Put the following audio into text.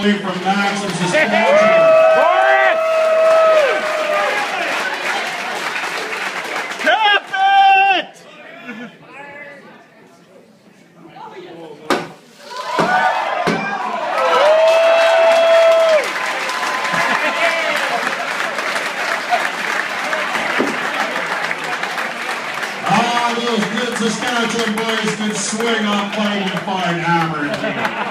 from Max and Saskatchewan. Ah, those good Saskatchewan boys can swing on fighting fine hammers.